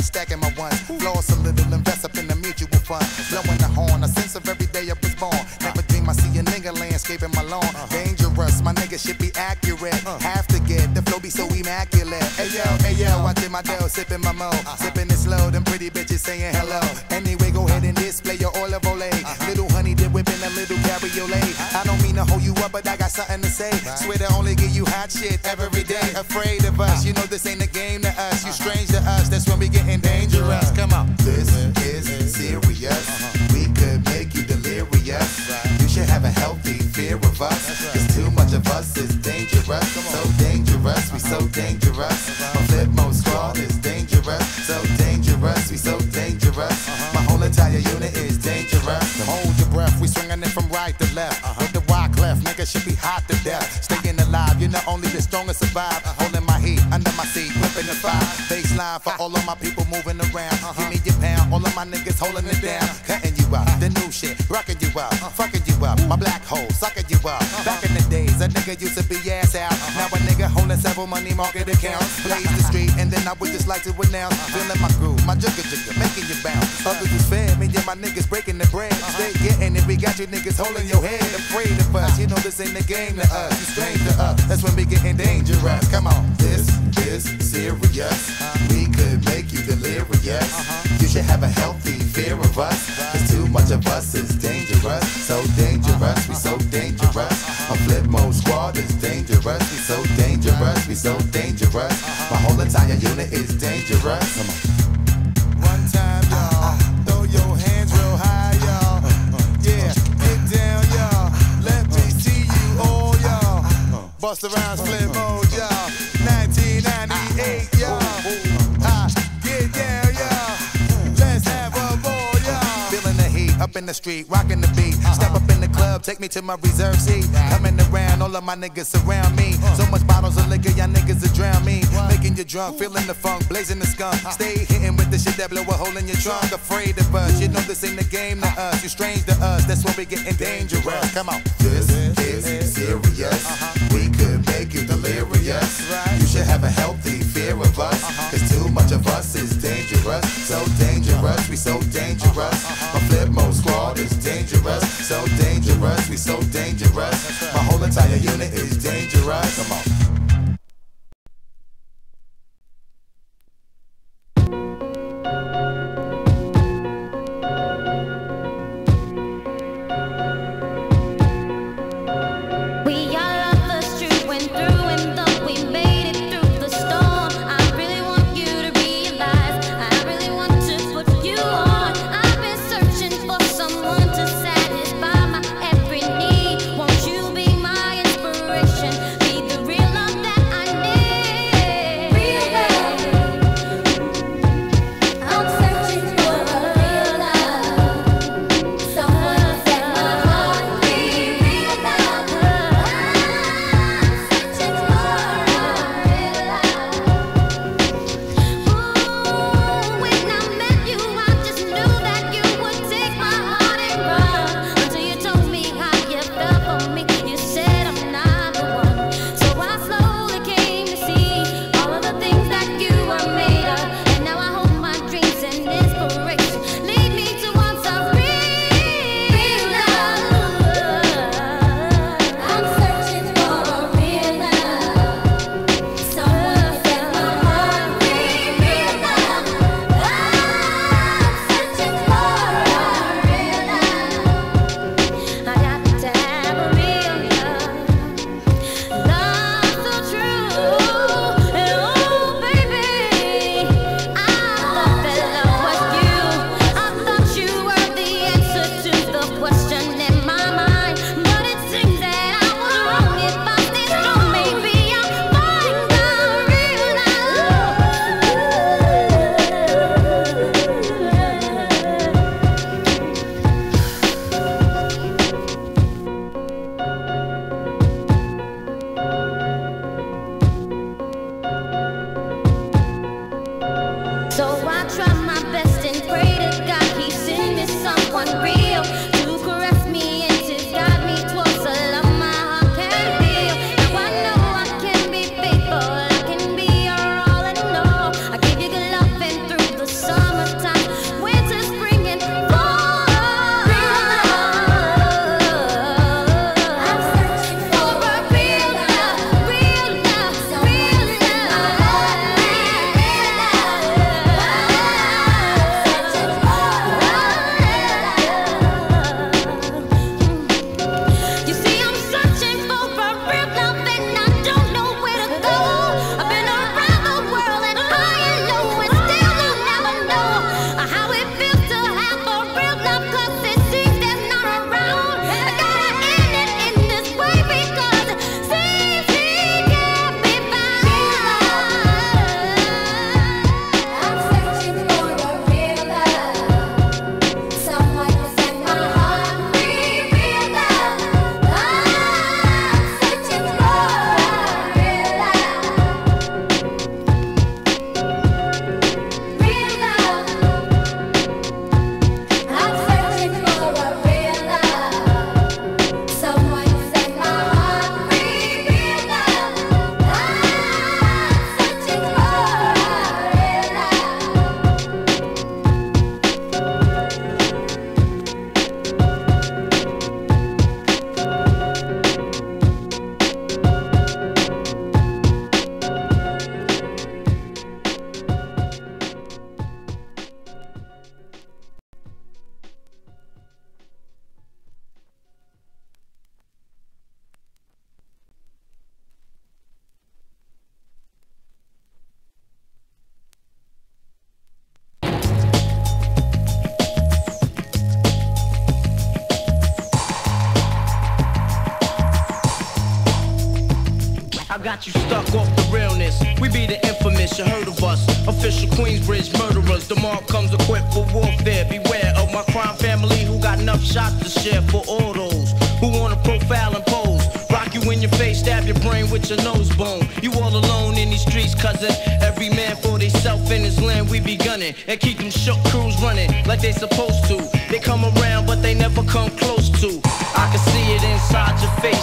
done stacking my ones. Lost a little, invest up in the mutual fund. Blowing the horn, a sense of every day I was born. Never dream I see a nigga landscaping my lawn. Uh-huh. Dangerous, my nigga should be accurate. Uh. Have to get the flow be so immaculate. Hey yo, hey yo, watching my dough, sipping my mo. Uh-huh. Sipping it slow, them pretty bitches saying hello. Anyway, go ahead and display your olive ole. Uh-huh. Little honey little cabriolet. I don't mean to hold you up, but I got something to say. Swear to only give you hot shit every day. Afraid of us, you know this ain't a game to us. You strange to us, that's when we getting dangerous. Come on. This is serious. We could make you delirious. You should have a healthy fear of us. Cause too much of us is dangerous. So dangerous, we so dangerous. My Flipmode Squad is dangerous. So dangerous, we so dangerous. Left. With the wide cleft, nigga should be hot to death. Staying alive, you're not only the strongest survive. Holding my heat under my seat, whipping the fire. Baseline for all of my people moving around. Give me your pound, all of my niggas holding it down. Cutting out, the new shit, rocking you out, fucking you up. My black hole, sucking you up. Back in the days, a nigga used to be ass out. Now a nigga holding several money market accounts. Blaze the street, and then I would just like to announce. Feeling my groove, my jigger jigger, making you bounce. Others is fair, me and my niggas breaking the bread. Stay getting it, we got you niggas holding your head. Afraid of us, you know this ain't the game to us. You strange to us, that's when we getting dangerous. Come on, this the street, rocking the beat. Step up in the club, take me to my reserve seat. Coming around, all of my niggas surround me. So much bottles of liquor, y'all niggas will drown me. Making you drunk, feeling the funk, blazing the skunk. Stay hitting with the shit that blow a hole in your trunk. Afraid of us, you know this ain't the game to us. You strange to us, that's when we getting dangerous. Come on. This is serious. Uh-huh. We could make you got you stuck off the realness. We be the infamous, you heard of us. Official Queensbridge murderers. The Mobb comes equipped for warfare. Beware of my crime family who got enough shots to share for all those who wanna profile and pose. Rock you in your face, stab your brain with your nose bone. You all alone in these streets, cousin. Every man for himself in his land, we be gunning. And keep them shook crews running like they supposed to. They come around, but they never come close to. I can see it inside your face,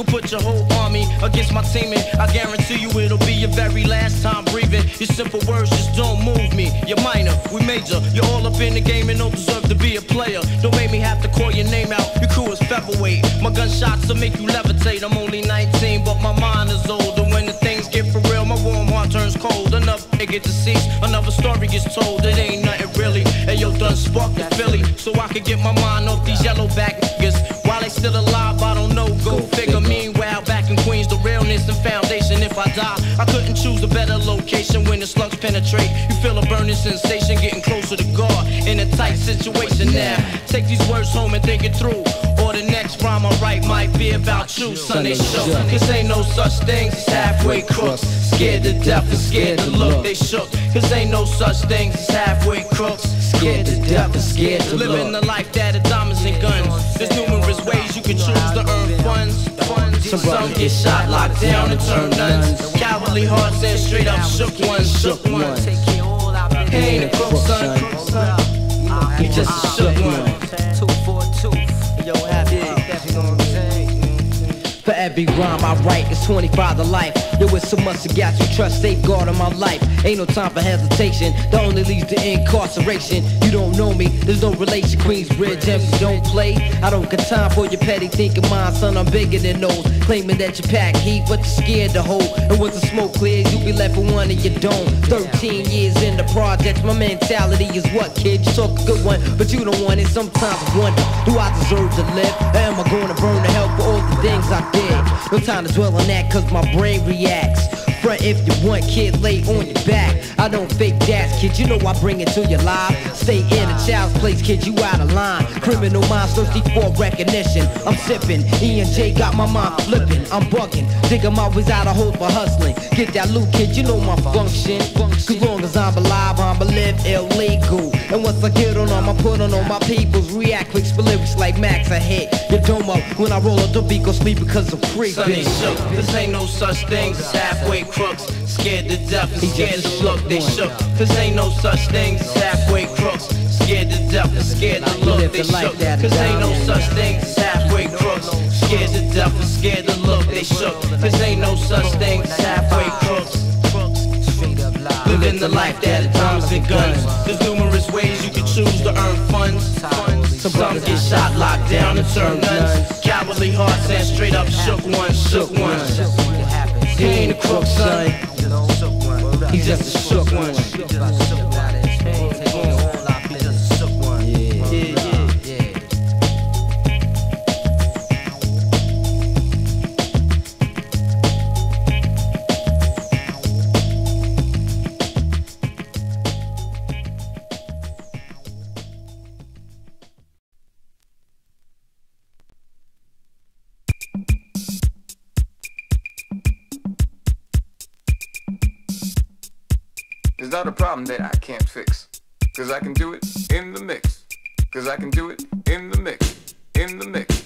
could put your whole army against my team, and I guarantee you it'll be your very last time breathing. Your simple words just don't move me. You're minor, we major. You're all up in the game and don't deserve to be a player. Don't make me have to call your name out. Your crew is featherweight. My gunshots will make you levitate. I'm only 19, but my mind is older. When the things get for real, my warm heart turns cold. Enough get deceased, another story gets told. It ain't nothing really. Hey yo, done spark the Philly, so I can get my mind off these yellow back niggas. While they still alive, figure. Meanwhile, back in Queens, the realness and foundation. If I die, I couldn't choose a better location when the slugs penetrate. You feel a burning sensation, getting closer to God in a tight situation now. Take these words home and think it through. Or the next rhyme I write might be about you, Sunday show. Cause ain't no such things as halfway crooks. Scared to death and scared to look, they shook. Cause ain't no such things as halfway crooks. Scared to death and scared to. Living the life that is diamonds and guns. There's numerous ways you can choose to earn funds. funds. Some get shot, locked down, and turn nuns. Cowardly hearts and straight up shook ones, shook ones. He ain't a crook, son. He just a shook one. For every rhyme I write, it's 25 to life. There was so much that got you trust, safeguard in my life. Ain't no time for hesitation, that only leads to incarceration. You don't know me, there's no relation. Queensbridge, we don't play. I don't got time for your petty thinking, mind, son. I'm bigger than those. Claiming that you pack heat, but you're scared to hold. And once the smoke clears, you be left with one you don't. 13 years in the projects, my mentality is what, kid? You talk a good one, but you don't want it. Sometimes I wonder, do I deserve to live? Or am I gonna burn things I did? No time to dwell on that, cause my brain reacts. Front if you want, kid, lay on your back. I don't fake gas, kid, you know I bring it to your life. Stay in a child's place, kid, you out of line. Criminal minds thirsty for recognition. I'm sipping, E and J got my mind flipping. I'm bugging, dig 'em always out of hope for hustling. Get that loot, kid, you know my function. Cause long as I'm alive, I'm a live illegal. And once I get on them, I put on all my peoples. React quick for lyrics like Max, I hit your dome up. When I roll up, don't be go sleep because I'm shook, this ain't no such thing as halfway crooks. Scared to death and scared to look, they shook. Cause ain't no such thing as halfway crooks. Scared to death and scared to look, they shook. Cause ain't no such thing as halfway crooks. Scared to death and scared to look, they shook. Cause ain't no such thing as halfway crooks. Living the life that is diamonds and guns. There's numerous ways you can choose to earn funds. Some get shot, locked down, and turn nuns. Cowardly hearts and straight up shook ones, shook ones. He ain't a crook, son. He's just a shook one. It's not a problem that I can't fix. Cause I can do it in the mix. Cause I can do it in the mix. In the mix.